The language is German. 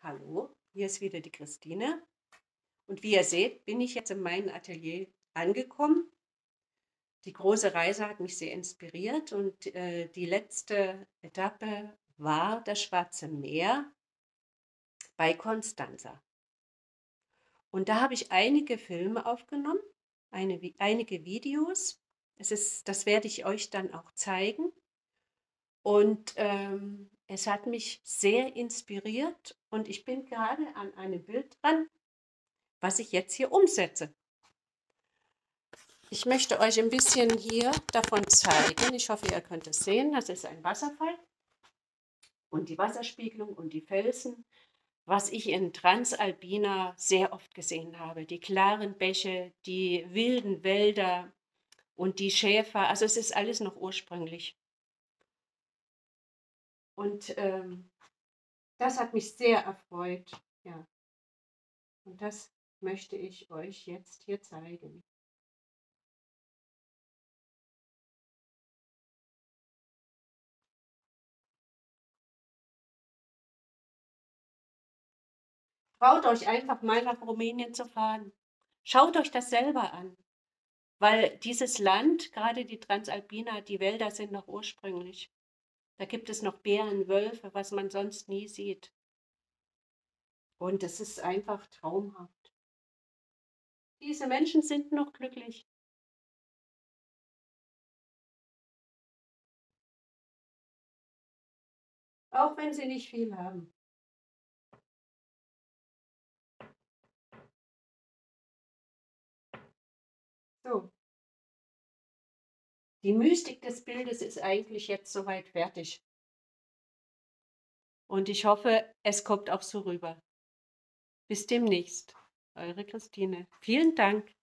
Hallo, hier ist wieder die Christine. Und wie ihr seht, bin ich jetzt in meinem Atelier angekommen. Die große Reise hat mich sehr inspiriert und äh, die letzte Etappe war das Schwarze Meer bei Constanza. Und da habe ich einige Filme aufgenommen, eine, einige Videos. Es ist, das werde ich euch dann auch zeigen. Und ähm, es hat mich sehr inspiriert und ich bin gerade an einem Bild dran, was ich jetzt hier umsetze. Ich möchte euch ein bisschen hier davon zeigen. Ich hoffe, ihr könnt es sehen. Das ist ein Wasserfall und die Wasserspiegelung und die Felsen, was ich in Transalpina sehr oft gesehen habe. Die klaren Bäche, die wilden Wälder und die Schäfer. Also es ist alles noch ursprünglich. Und ähm, das hat mich sehr erfreut. Ja. Und das möchte ich euch jetzt hier zeigen. Traut euch einfach mal nach Rumänien zu fahren. Schaut euch das selber an. Weil dieses Land, gerade die Transalpina, die Wälder sind noch ursprünglich. Da gibt es noch Bären, Wölfe, was man sonst nie sieht. Und es ist einfach traumhaft. Diese Menschen sind noch glücklich. Auch wenn sie nicht viel haben. Die Mystik des Bildes ist eigentlich jetzt soweit fertig. Und ich hoffe, es kommt auch so rüber. Bis demnächst. Eure Christine. Vielen Dank.